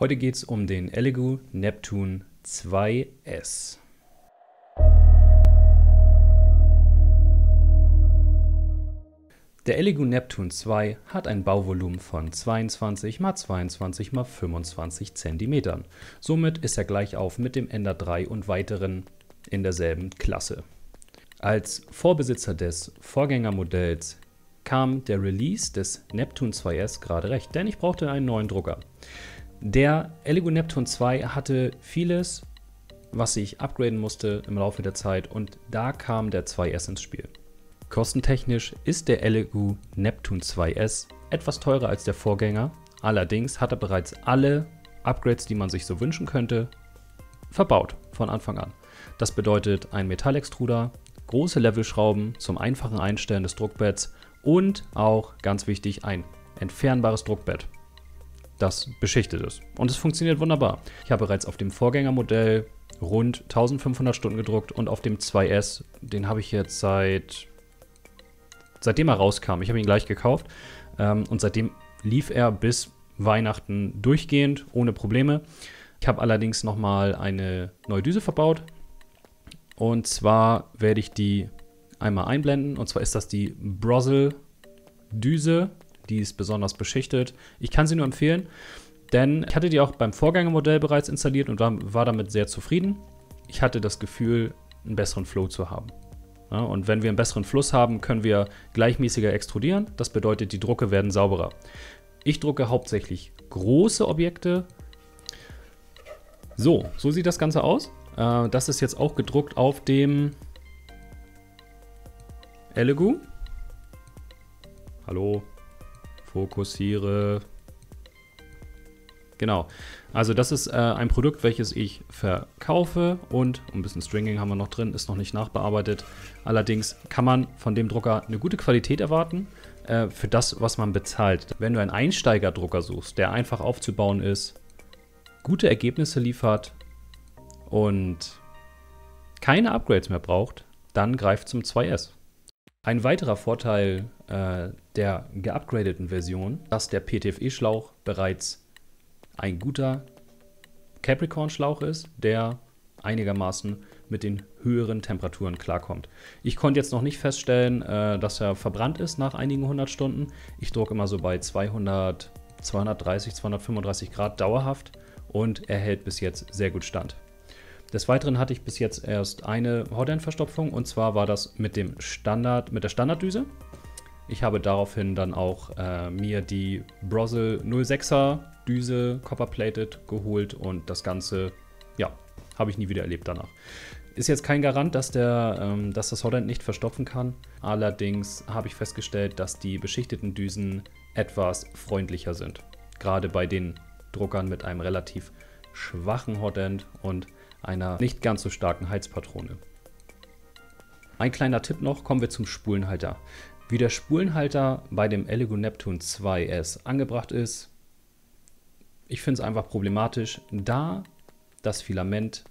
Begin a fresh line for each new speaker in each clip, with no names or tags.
Heute geht es um den Elegoo Neptune 2S. Der Elegoo Neptune 2 hat ein Bauvolumen von 22 x 22 x 25 cm. Somit ist er gleich auf mit dem Ender 3 und weiteren in derselben Klasse. Als Vorbesitzer des Vorgängermodells kam der Release des Neptune 2S gerade recht, denn ich brauchte einen neuen Drucker. Der Elegoo Neptune 2 hatte vieles, was ich upgraden musste im Laufe der Zeit und da kam der 2S ins Spiel. Kostentechnisch ist der Elegoo Neptune 2S etwas teurer als der Vorgänger, allerdings hat er bereits alle Upgrades, die man sich so wünschen könnte, verbaut von Anfang an. Das bedeutet ein Metallextruder, große Levelschrauben zum einfachen Einstellen des Druckbetts und auch ganz wichtig ein entfernbares Druckbett. Das beschichtet ist und es funktioniert wunderbar. Ich habe bereits auf dem Vorgängermodell rund 1500 Stunden gedruckt und auf dem 2S, den habe ich jetzt seit seitdem er rauskam. Ich habe ihn gleich gekauft ähm, und seitdem lief er bis Weihnachten durchgehend ohne Probleme. Ich habe allerdings nochmal eine neue Düse verbaut. Und zwar werde ich die einmal einblenden. Und zwar ist das die Brosel Düse. Die ist besonders beschichtet. Ich kann sie nur empfehlen, denn ich hatte die auch beim Vorgängermodell bereits installiert und war, war damit sehr zufrieden. Ich hatte das Gefühl, einen besseren Flow zu haben. Ja, und wenn wir einen besseren Fluss haben, können wir gleichmäßiger extrudieren. Das bedeutet, die Drucke werden sauberer. Ich drucke hauptsächlich große Objekte. So, so sieht das Ganze aus. Äh, das ist jetzt auch gedruckt auf dem Elegoo. Hallo, fokussiere. Genau. Also das ist äh, ein Produkt, welches ich verkaufe und ein bisschen Stringing haben wir noch drin, ist noch nicht nachbearbeitet. Allerdings kann man von dem Drucker eine gute Qualität erwarten äh, für das, was man bezahlt. Wenn du einen Einsteigerdrucker suchst, der einfach aufzubauen ist, gute Ergebnisse liefert und keine Upgrades mehr braucht, dann greift zum 2S. Ein weiterer Vorteil äh, der geupgradeten Version, dass der PTFE-Schlauch bereits ein guter Capricorn-Schlauch ist, der einigermaßen mit den höheren Temperaturen klarkommt. Ich konnte jetzt noch nicht feststellen, äh, dass er verbrannt ist nach einigen hundert Stunden. Ich drucke immer so bei 200, 230, 235 Grad dauerhaft und er hält bis jetzt sehr gut stand. Des Weiteren hatte ich bis jetzt erst eine Hotend-Verstopfung und zwar war das mit dem Standard, mit der Standarddüse. Ich habe daraufhin dann auch äh, mir die Brosel 06er Düse copperplated geholt und das Ganze, ja, habe ich nie wieder erlebt danach. Ist jetzt kein Garant, dass, der, ähm, dass das Holland nicht verstopfen kann. Allerdings habe ich festgestellt, dass die beschichteten Düsen etwas freundlicher sind. Gerade bei den Druckern mit einem relativ schwachen Hotend und einer nicht ganz so starken Heizpatrone. Ein kleiner Tipp noch, kommen wir zum Spulenhalter. Wie der Spulenhalter bei dem Elegoo Neptune 2S angebracht ist, ich finde es einfach problematisch, da das Filament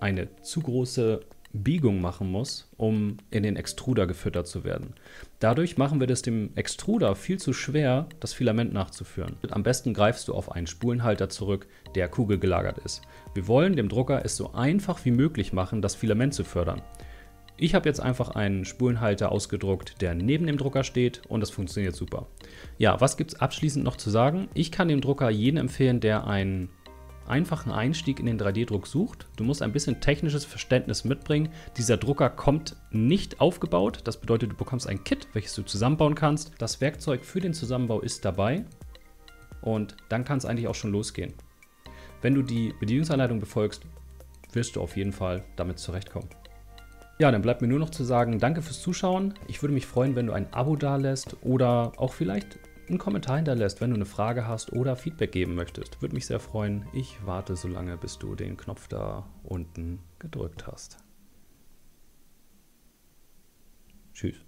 eine zu große Biegung machen muss, um in den Extruder gefüttert zu werden. Dadurch machen wir das dem Extruder viel zu schwer, das Filament nachzuführen. Am besten greifst du auf einen Spulenhalter zurück, der kugelgelagert ist. Wir wollen dem Drucker es so einfach wie möglich machen, das Filament zu fördern. Ich habe jetzt einfach einen Spulenhalter ausgedruckt, der neben dem Drucker steht und das funktioniert super. Ja, was gibt es abschließend noch zu sagen? Ich kann dem Drucker jeden empfehlen, der einen einfachen Einstieg in den 3D-Druck sucht. Du musst ein bisschen technisches Verständnis mitbringen. Dieser Drucker kommt nicht aufgebaut. Das bedeutet, du bekommst ein Kit, welches du zusammenbauen kannst. Das Werkzeug für den Zusammenbau ist dabei und dann kann es eigentlich auch schon losgehen. Wenn du die Bedienungsanleitung befolgst, wirst du auf jeden Fall damit zurechtkommen. Ja, dann bleibt mir nur noch zu sagen, danke fürs Zuschauen. Ich würde mich freuen, wenn du ein Abo da lässt oder auch vielleicht einen Kommentar hinterlässt, wenn du eine Frage hast oder Feedback geben möchtest. Würde mich sehr freuen. Ich warte so lange, bis du den Knopf da unten gedrückt hast. Tschüss.